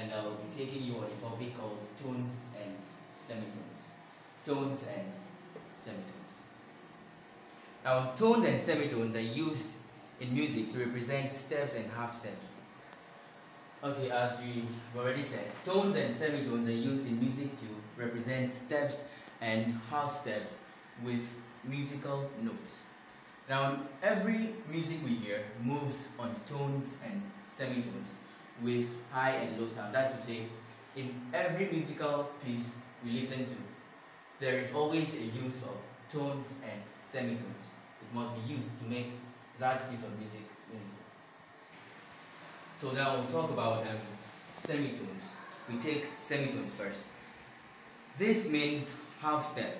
and I will be taking you on a topic called tones and semitones. Tones and semitones. Now, tones and semitones are used in music to represent steps and half steps. Okay, as we already said, tones and semitones are used in music to represent steps and half steps with musical notes. Now, every music we hear moves on tones and semitones with high and low sound. That's to say, in every musical piece we listen to, there is always a use of tones and semitones. It must be used to make that piece of music meaningful. So now we'll talk about um, semitones. We take semitones first. This means half step.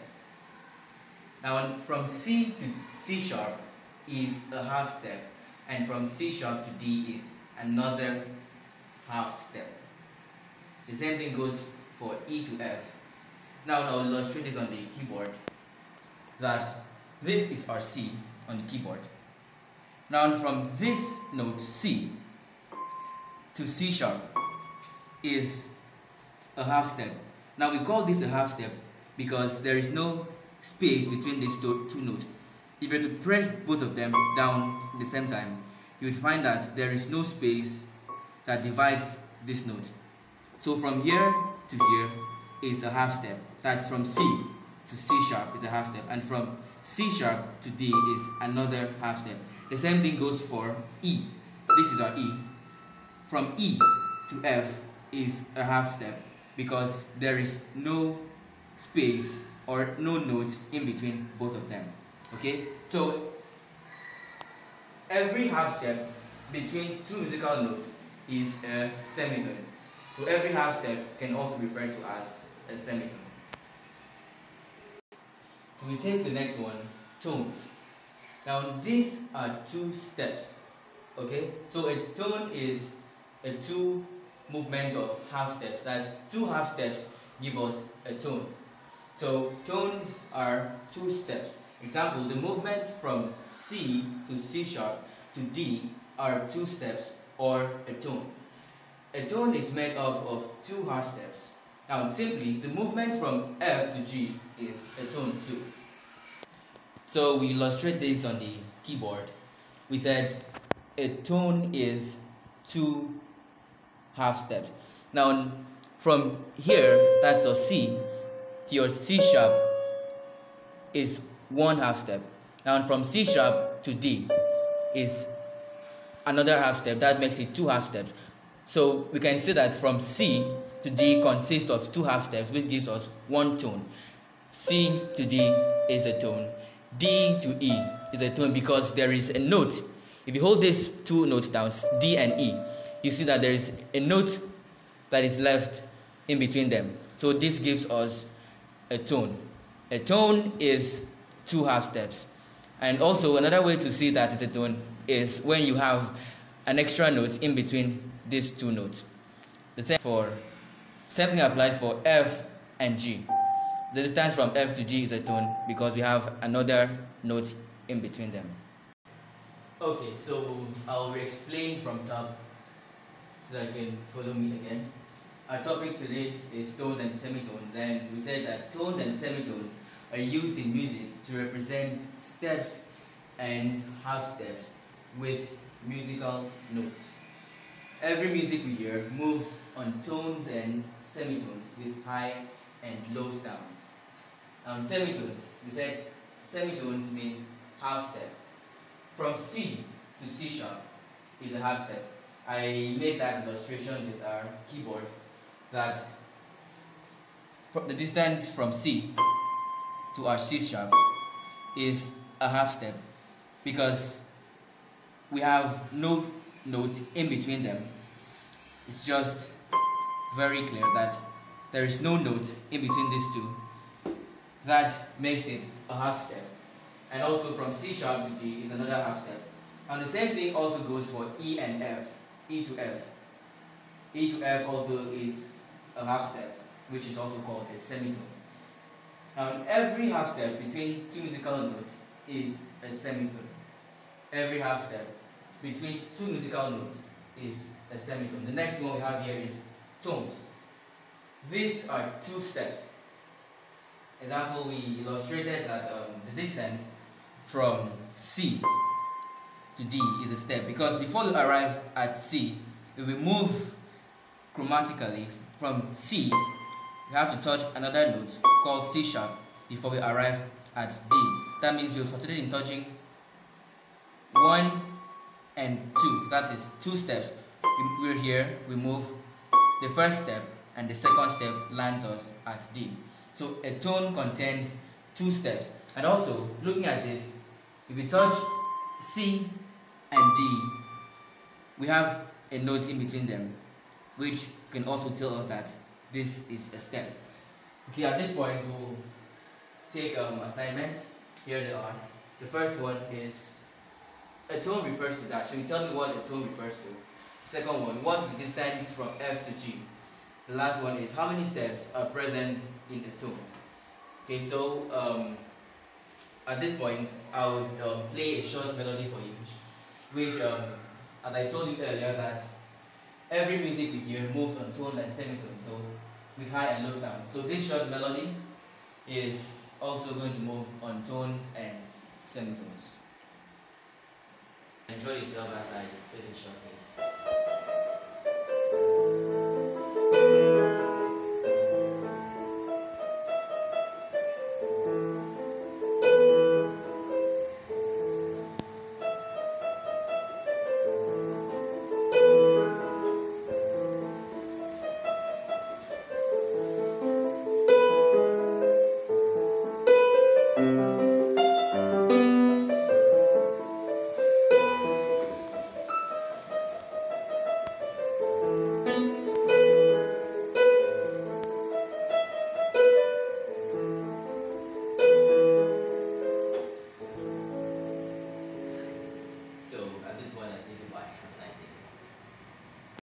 Now, from C to C sharp is a half step, and from C sharp to D is another half step. The same thing goes for E to F. Now, I'll illustrate this on the keyboard. That this is our C on the keyboard. Now, from this note C to C sharp is a half step. Now, we call this a half step because there is no space between these two, two notes. If you were to press both of them down at the same time, you would find that there is no space that divides this note. So from here to here is a half step. That's from C to C sharp is a half step. And from C sharp to D is another half step. The same thing goes for E. This is our E. From E to F is a half step because there is no space or no note in between both of them. Okay, so every half step between two musical notes is a semitone. So every half step can also be referred to as a semitone. So we take the next one, tones. Now these are two steps. Okay, so a tone is a two movement of half steps. That's two half steps give us a tone. So tones are two steps. Example, the movement from C to C sharp to D are two steps or a tone. A tone is made up of two half steps. Now simply, the movement from F to G is a tone too. So we illustrate this on the keyboard. We said a tone is two half steps. Now from here, that's your C, to your C sharp is one half step. Now from C sharp to D is another half step. That makes it two half steps. So we can say that from C to D consists of two half steps, which gives us one tone. C to D is a tone. D to E is a tone because there is a note. If you hold these two notes down, D and E, you see that there is a note that is left in between them. So this gives us a tone. A tone is two half steps. And also another way to see that it's a tone is when you have an extra note in between these two notes. The same for same thing applies for F and G. The distance from F to G is a tone because we have another note in between them. Okay, so I'll explain from top so that you can follow me again. Our topic today is tones and semitones, and we said that tones and semitones are used in music to represent steps and half steps with musical notes. Every music we hear moves on tones and semitones with high and low sounds. Um, semitones, said semitones means half step. From C to C sharp is a half step. I made that illustration with our keyboard that the distance from C to our C sharp is a half step because we have no notes in between them. It's just very clear that there is no note in between these two. That makes it a half step. and also from C sharp to D is another half step. And the same thing also goes for E and F, E to F. E to F also is a half step, which is also called a semitone. Now every half step between two musical notes is a semitone. Every half step between two musical notes is a semitone. The next one we have here is tones. These are two steps. Example, we illustrated that um, the distance from C to D is a step because before we arrive at C, if we move chromatically from C, we have to touch another note called C sharp before we arrive at D. That means we've succeeded in touching 1 and 2. That is two steps. We're here, we move the first step and the second step lands us at D. So a tone contains two steps. And also, looking at this, if we touch C and D, we have a note in between them, which can also tell us that this is a step. Okay, at this point, we'll take um, assignments. Here they are. The first one is a tone refers to that. So you tell me what a tone refers to. Second one, what is the distance from F to G? The last one is how many steps are present in a tone? Okay, so um, at this point, I would um, play a short melody for you, which, um, as I told you earlier, that every music we hear moves on tone and semitone, so with high and low sound. So this short melody is also going to move on tones and semitones. Enjoy yourself as I play this short piece.